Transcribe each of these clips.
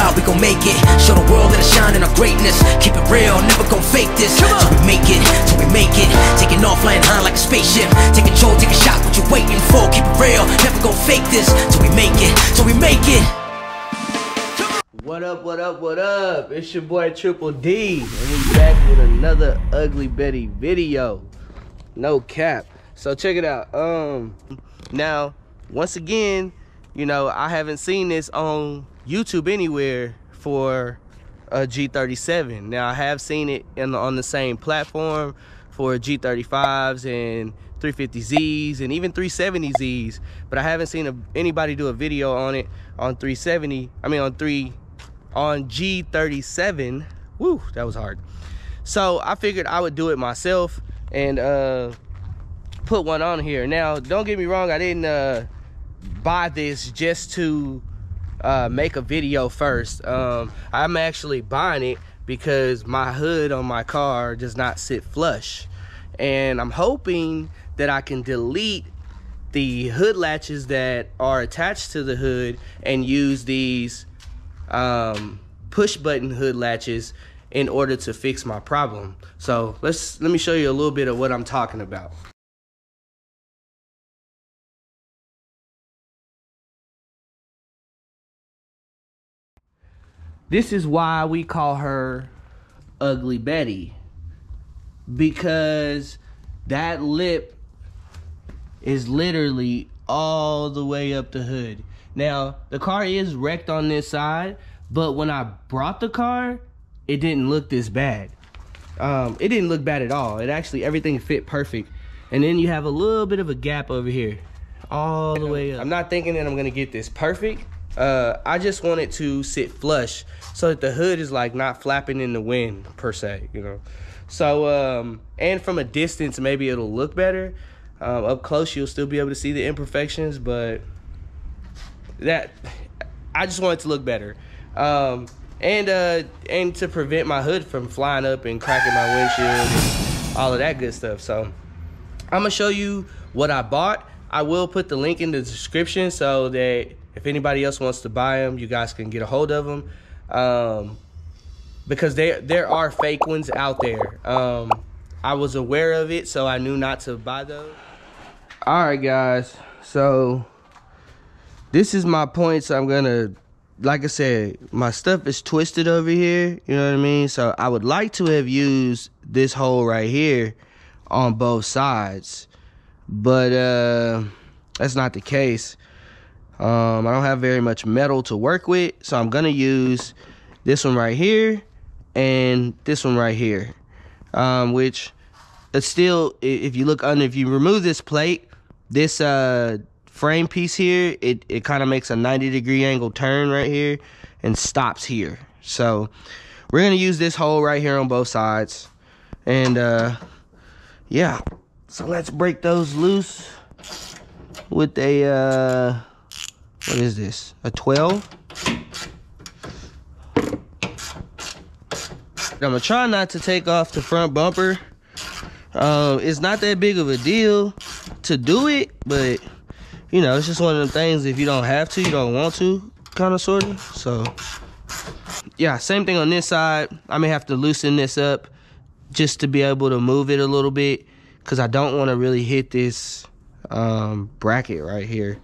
God, we gon' make it. Show the world that I shine in our greatness. Keep it real, never gon' fake this. Till we make it, till we make it. Taking off, flying high like a spaceship. Take control, take a shot, what you waiting for? Keep it real, never gon' fake this. Till we make it, till we make it. What up, what up, what up? It's your boy Triple D, and we back with another Ugly Betty video. No cap. So check it out. Um now, once again, you know, I haven't seen this on YouTube anywhere for a G37. Now I have seen it in, on the same platform for G35s and 350Zs and even 370Zs, but I haven't seen a, anybody do a video on it on 370. I mean on 3 on G37. Woo, that was hard. So I figured I would do it myself and uh, put one on here. Now, don't get me wrong, I didn't uh, buy this just to uh, make a video first. Um, I'm actually buying it because my hood on my car does not sit flush. And I'm hoping that I can delete the hood latches that are attached to the hood and use these um, push button hood latches in order to fix my problem. So let's let me show you a little bit of what I'm talking about. This is why we call her Ugly Betty. Because that lip is literally all the way up the hood. Now, the car is wrecked on this side, but when I brought the car, it didn't look this bad. Um, it didn't look bad at all. It actually, everything fit perfect. And then you have a little bit of a gap over here, all the way up. I'm not thinking that I'm gonna get this perfect. Uh, I just want it to sit flush so that the hood is like not flapping in the wind per se, you know. So, um, and from a distance, maybe it'll look better. Um, up close, you'll still be able to see the imperfections, but that I just want it to look better. Um, and uh, and to prevent my hood from flying up and cracking my windshield and all of that good stuff. So I'm gonna show you what I bought. I will put the link in the description so that if anybody else wants to buy them, you guys can get a hold of them. Um, because there there are fake ones out there. Um, I was aware of it, so I knew not to buy those. All right, guys. So this is my point. So I'm gonna like I said, my stuff is twisted over here. You know what I mean? So I would like to have used this hole right here on both sides. But uh, that's not the case. Um, I don't have very much metal to work with. So I'm to use this one right here and this one right here. Um, which it's still, if you look under, if you remove this plate, this uh, frame piece here, it, it kind of makes a 90 degree angle turn right here and stops here. So we're to use this hole right here on both sides. And uh, yeah, so let's break those loose with a, uh, what is this? A 12? I'm to try not to take off the front bumper. Uh, it's not that big of a deal to do it, but you know, it's just one of them things. If you don't have to, you don't want to, kind of, sort of. So, yeah, same thing on this side. I may have to loosen this up just to be able to move it a little bit because I don't want to really hit this um, bracket right here.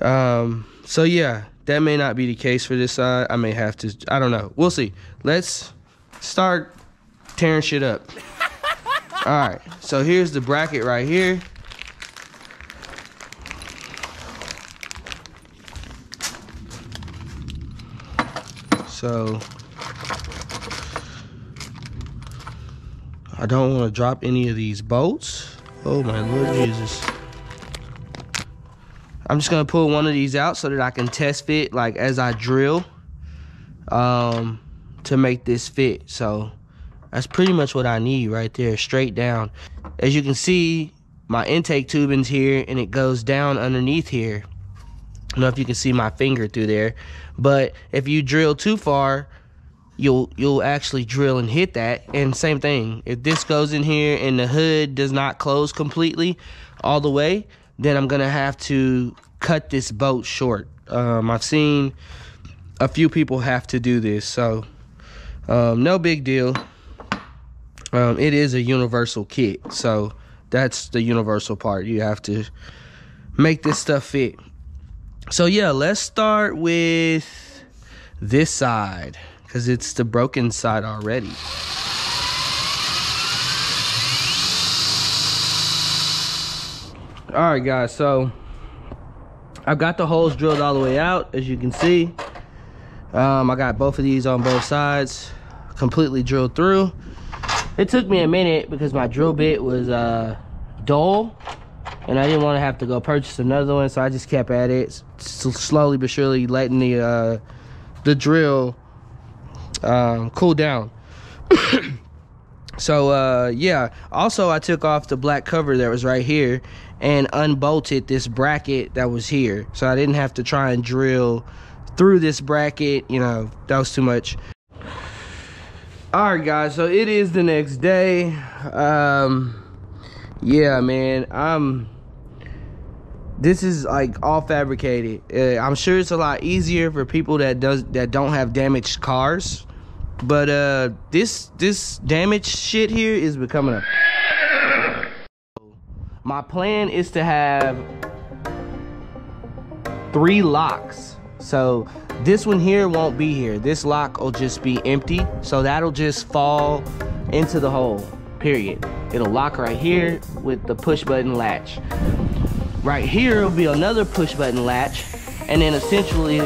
Um, so, yeah, that may not be the case for this side. I may have to, I don't know. We'll see. Let's start tearing shit up. All right, so here's the bracket right here. So I don't want to drop any of these bolts. Oh my Lord Jesus. I'm just gonna pull one of these out so that I can test fit like as I drill um, to make this fit. So that's pretty much what I need right there, straight down. As you can see, my intake tubing's here and it goes down underneath here. I don't know if you can see my finger through there, but if you drill too far, you'll you'll actually drill and hit that. And same thing, if this goes in here and the hood does not close completely all the way, then I'm gonna have to cut this boat short. Um, I've seen a few people have to do this. So um, no big deal. Um, it is a universal kit. So that's the universal part. You have to make this stuff fit. So yeah, let's start with this side because it's the broken side already. All right, guys, so I've got the holes drilled all the way out, as you can see. Um, I got both of these on both sides, completely drilled through. It took me a minute because my drill bit was uh, dull, and I didn't want to have to go purchase another one, so I just kept at it, slowly but surely letting the uh, the drill um, cool down. so uh, yeah, also I took off the black cover that was right here and unbolted this bracket that was here. So I didn't have to try and drill through this bracket, you know, that was too much. All right, guys, so it is the next day. Um, yeah, man, I'm, this is like all fabricated. Uh, I'm sure it's a lot easier for people that does that don't have damaged cars. But uh, this this damaged shit here is becoming a my plan is to have three locks. So this one here won't be here. This lock will just be empty. So that'll just fall into the hole, period. It'll lock right here with the push button latch. Right here will be another push button latch. And then essentially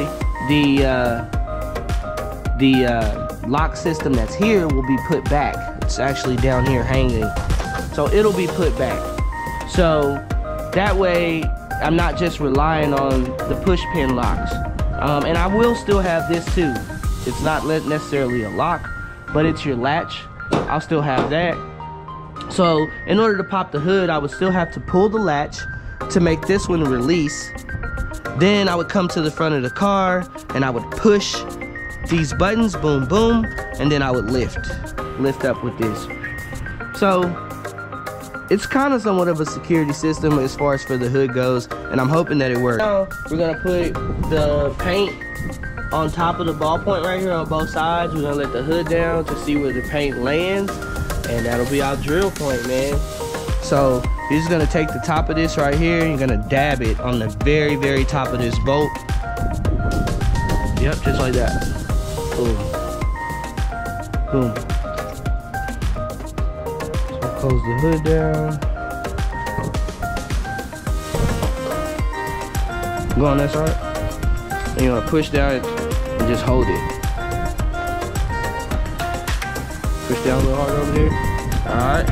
the, uh, the uh, lock system that's here will be put back. It's actually down here hanging. So it'll be put back. So that way I'm not just relying on the push pin locks. Um, and I will still have this too. It's not necessarily a lock, but it's your latch. I'll still have that. So in order to pop the hood, I would still have to pull the latch to make this one release. Then I would come to the front of the car and I would push these buttons, boom, boom, and then I would lift, lift up with this. So it's kind of somewhat of a security system as far as for the hood goes, and I'm hoping that it works. Now, we're gonna put the paint on top of the ballpoint right here on both sides. We're gonna let the hood down to see where the paint lands, and that'll be our drill point, man. So you're just gonna take the top of this right here, you're gonna dab it on the very, very top of this bolt. Yep, just like that. Boom. Boom close the hood down. Go on that side. You're gonna push down and just hold it. Push down a little harder over there. Alright.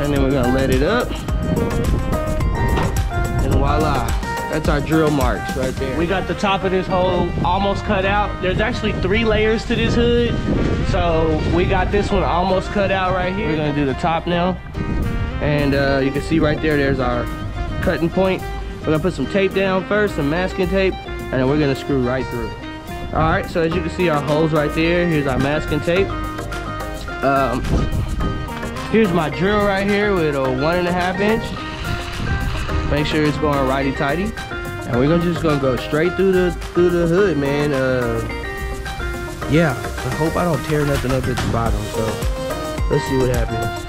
And then we're gonna let it up. And voila. That's our drill marks right there. We got the top of this hole almost cut out. There's actually three layers to this hood. So we got this one almost cut out right here. We're gonna do the top now. And uh, you can see right there, there's our cutting point. We're gonna put some tape down first, some masking tape, and then we're gonna screw right through. All right, so as you can see our holes right there, here's our masking tape. Um, here's my drill right here with a one and a half inch. Make sure it's going righty tighty. And we're gonna just gonna go straight through the through the hood, man. Uh, yeah, I hope I don't tear nothing up at the bottom. So let's see what happens.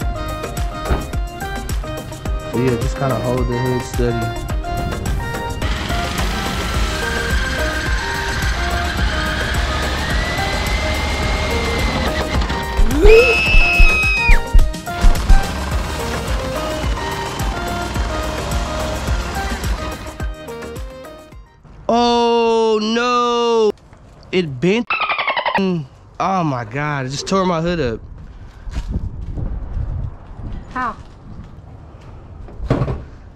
So yeah, just kind of hold the hood steady. Oh no! It bent. Oh my God, I just tore my hood up. How?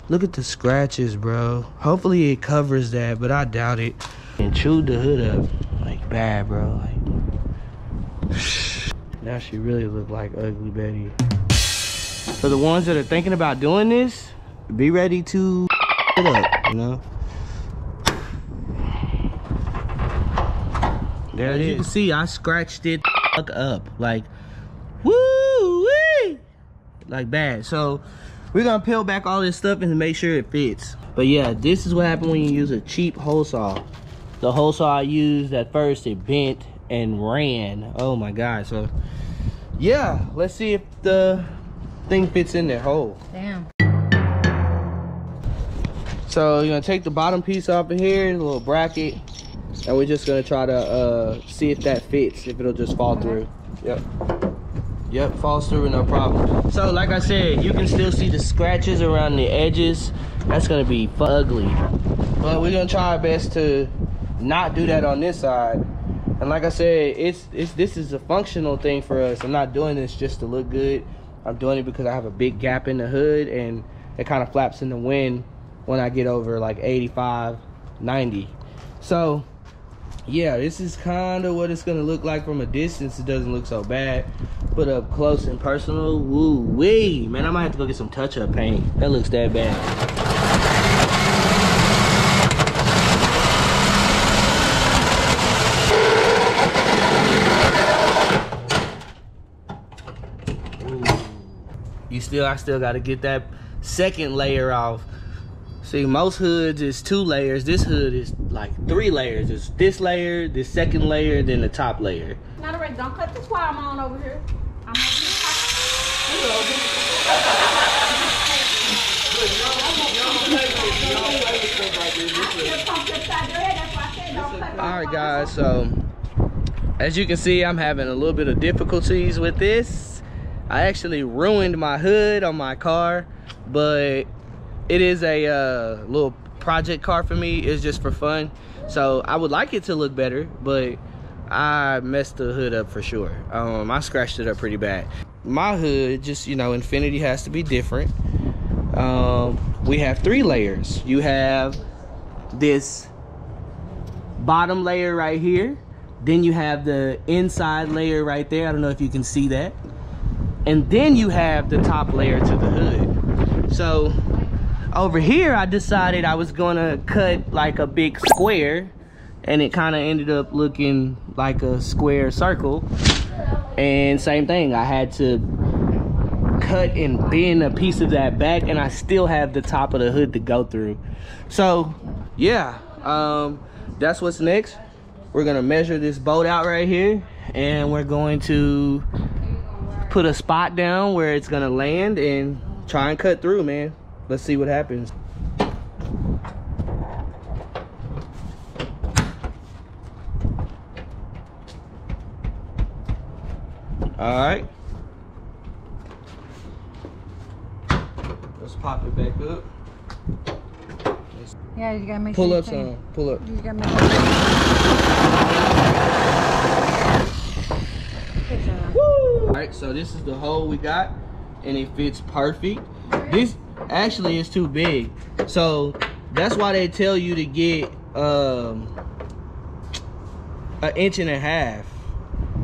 Look at the scratches, bro. Hopefully it covers that, but I doubt it. And chewed the hood up. Like bad, bro. Like now she really look like ugly Betty. For the ones that are thinking about doing this, be ready to it up, you know? There As you can see, I scratched it up. Like, woo wee! Like bad. So, we're gonna peel back all this stuff and make sure it fits. But yeah, this is what happens when you use a cheap hole saw. the hole saw I used at first it bent and ran. Oh my god. So yeah, let's see if the thing fits in that hole. Damn. So you're gonna take the bottom piece off of here, the little bracket, and we're just gonna try to uh, see if that fits, if it'll just fall through. Yep. Yep, falls through no problem. So like I said, you can still see the scratches around the edges. That's gonna be ugly. But we're gonna try our best to not do that on this side. And like I said, it's it's this is a functional thing for us. I'm not doing this just to look good. I'm doing it because I have a big gap in the hood and it kind of flaps in the wind when I get over like 85, 90. So yeah, this is kind of what it's gonna look like from a distance. It doesn't look so bad, but up close and personal, woo wee, man, I might have to go get some touch-up paint. That looks that bad. You still, I still gotta get that second layer off. See, most hoods is two layers. This hood is like three layers. It's this layer, this second layer, then the top layer. Not already. Don't cut this while I'm on over here. I'm over All right, guys. So, as you can see, I'm having a little bit of difficulties with this. I actually ruined my hood on my car, but it is a uh, little project car for me. It's just for fun. So I would like it to look better, but I messed the hood up for sure. Um, I scratched it up pretty bad. My hood, just you know, Infiniti has to be different. Um, we have three layers. You have this bottom layer right here. Then you have the inside layer right there. I don't know if you can see that. And then you have the top layer to the hood. So over here, I decided I was gonna cut like a big square and it kind of ended up looking like a square circle. And same thing, I had to cut and bend a piece of that back and I still have the top of the hood to go through. So yeah, um, that's what's next. We're gonna measure this boat out right here and we're going to put a spot down where it's gonna land and try and cut through, man. Let's see what happens. All right. Let's pop it back up. Yeah, you gotta make Pull sure up some. Pull up. You gotta make sure. All right, so this is the hole we got, and it fits perfect. This actually is too big, so that's why they tell you to get um an inch and a half.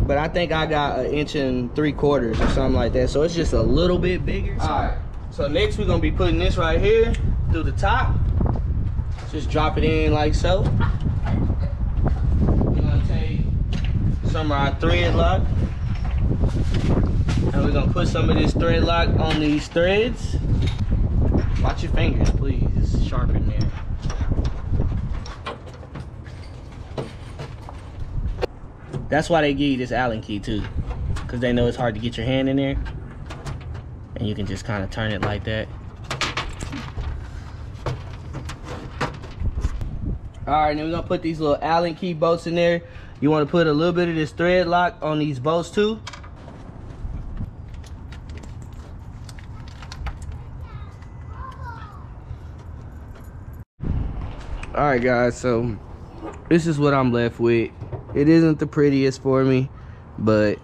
But I think I got an inch and three quarters or something like that, so it's just a little bit bigger. All right, so next we're gonna be putting this right here through the top. Just drop it in like so. We're gonna take some of our thread lock. And we're gonna put some of this thread lock on these threads. Watch your fingers, please. It's sharp in there. That's why they give you this Allen key too. Cause they know it's hard to get your hand in there. And you can just kind of turn it like that. All right, then we're gonna put these little Allen key bolts in there. You wanna put a little bit of this thread lock on these bolts too. All right guys so this is what i'm left with. It isn't the prettiest for me but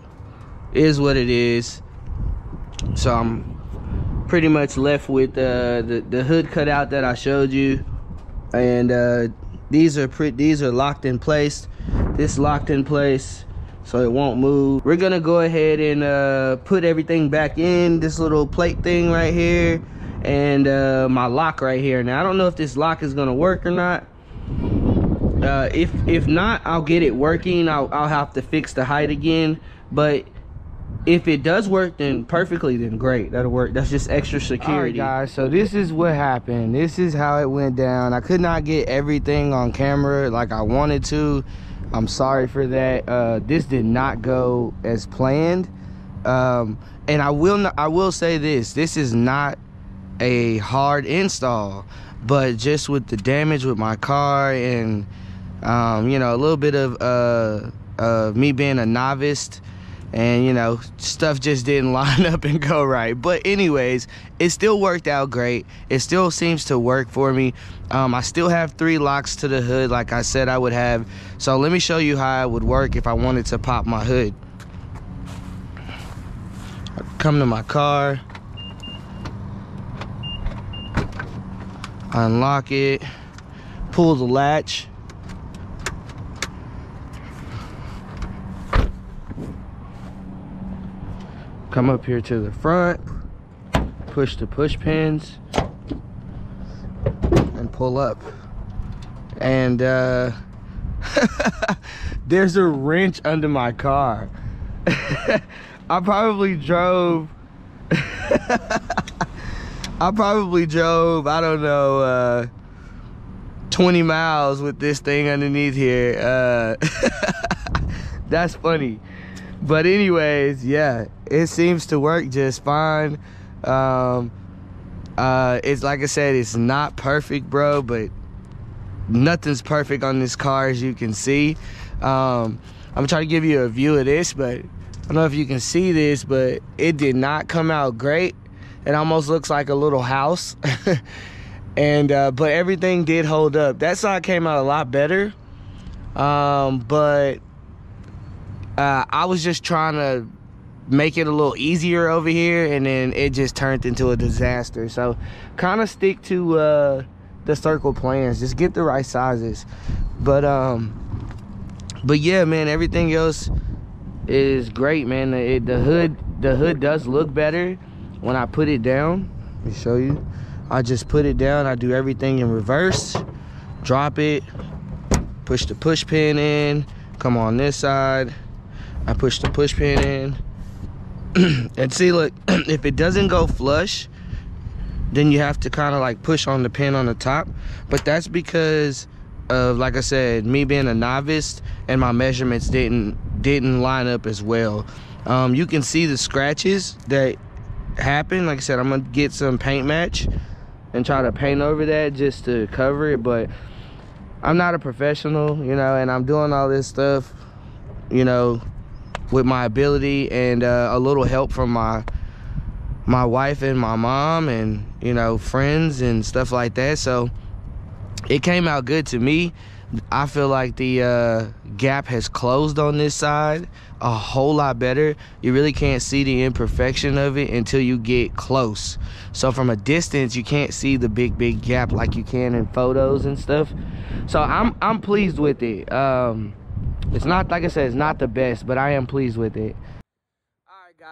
is what it is. So i'm pretty much left with uh, the the hood cutout that i showed you. And uh, these are pretty these are locked in place. This locked in place so it won't move. We're gonna go ahead and uh, put everything back in. This little plate thing right here and uh, my lock right here. Now I don't know if this lock is gonna work or not. Uh, if if not, I'll get it working. I'll I'll have to fix the height again. But if it does work, then perfectly, then great. That'll work. That's just extra security. guys, so this is what happened. This is how it went down. I could not get everything on camera like I wanted to. I'm sorry for that. Uh, this did not go as planned. Um, and I will not, I will say this. This is not a hard install, but just with the damage with my car and um, you know a little bit of uh, me being a novice and you know stuff just didn't line up and go right. But anyways it still worked out great. It still seems to work for me. Um, i still have three locks to the hood. Like i said i would have so let me show you how it would work if i wanted to pop my hood. Come to my car unlock it pull the latch. Come up here to the front push the push pins and pull up. And uh there's a wrench under my car. I probably drove i probably drove i don't know uh 20 miles with this thing underneath here uh that's funny. But anyways yeah it seems to work just fine. Um uh it's like i said it's not perfect bro but nothing's perfect on this car as you can see. Um i'm trying to give you a view of this but i don't know if you can see this but it did not come out great it almost looks like a little house. And uh but everything did hold up. That side came out a lot better. Um but uh, I was just trying to make it a little easier over here and then it just turned into a disaster. So kind of stick to uh, the circle plans. Just get the right sizes. But um but yeah man everything else is great man. It, the hood the hood does look better when I put it down let me show you I just put it down I do everything in reverse drop it push the push pin in come on this side I push the push pin in. and see, look, if it doesn't go flush, then you have to kind of like push on the pin on the top. But that's because of, like I said, me being a novice and my measurements didn't didn't line up as well. Um, you can see the scratches that happen. Like I said, I'm gonna get some paint match and try to paint over that just to cover it. But I'm not a professional, you know, and I'm doing all this stuff, you know, with my ability and uh, a little help from my my wife and my mom and you know friends and stuff like that so it came out good to me i feel like the uh, gap has closed on this side a whole lot better. You really can't see the imperfection of it until you get close. So from a distance you can't see the big big gap like you can in photos and stuff. So i'm i'm pleased with it. Um, it's not, like I said, it's not the best, but I am pleased with it.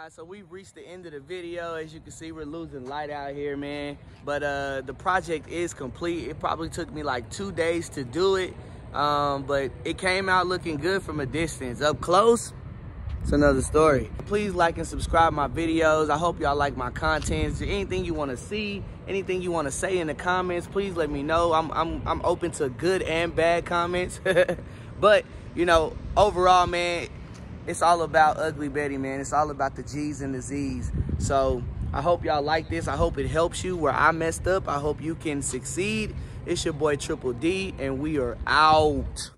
Guys, so we've reached the end of the video. As you can see, we're losing light out here, man. But uh, the project is complete. It probably took me like two days to do it. Um, but it came out looking good from a distance. Up close, it's another story. Please like and subscribe my videos. I hope y'all like my content. anything you want to see, anything you want to say in the comments, please let me know. I'm, I'm, I'm open to good and bad comments. but you know, overall, man, it's all about Ugly Betty, man. It's all about the G's and the Z's. So I hope y'all like this. I hope it helps you where I messed up. I hope you can succeed. It's your boy Triple D, and we are out.